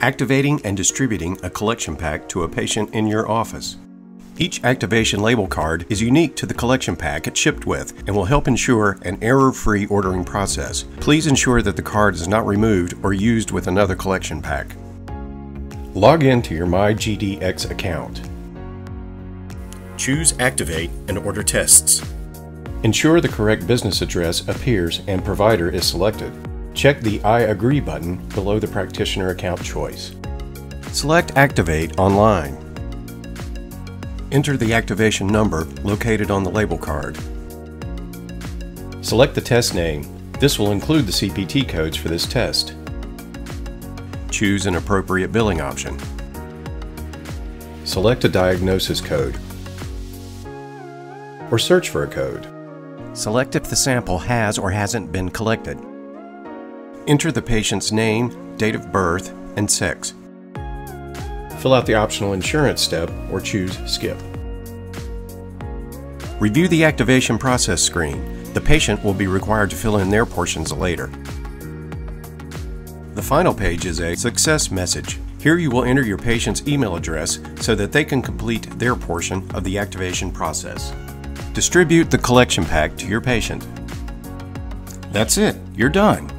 activating and distributing a collection pack to a patient in your office. Each activation label card is unique to the collection pack it's shipped with and will help ensure an error-free ordering process. Please ensure that the card is not removed or used with another collection pack. Log in to your MyGDX account. Choose Activate and order tests. Ensure the correct business address appears and provider is selected. Check the I agree button below the practitioner account choice. Select Activate online. Enter the activation number located on the label card. Select the test name. This will include the CPT codes for this test. Choose an appropriate billing option. Select a diagnosis code or search for a code. Select if the sample has or hasn't been collected. Enter the patient's name, date of birth, and sex. Fill out the optional insurance step or choose Skip. Review the activation process screen. The patient will be required to fill in their portions later. The final page is a success message. Here you will enter your patient's email address so that they can complete their portion of the activation process. Distribute the collection pack to your patient. That's it, you're done.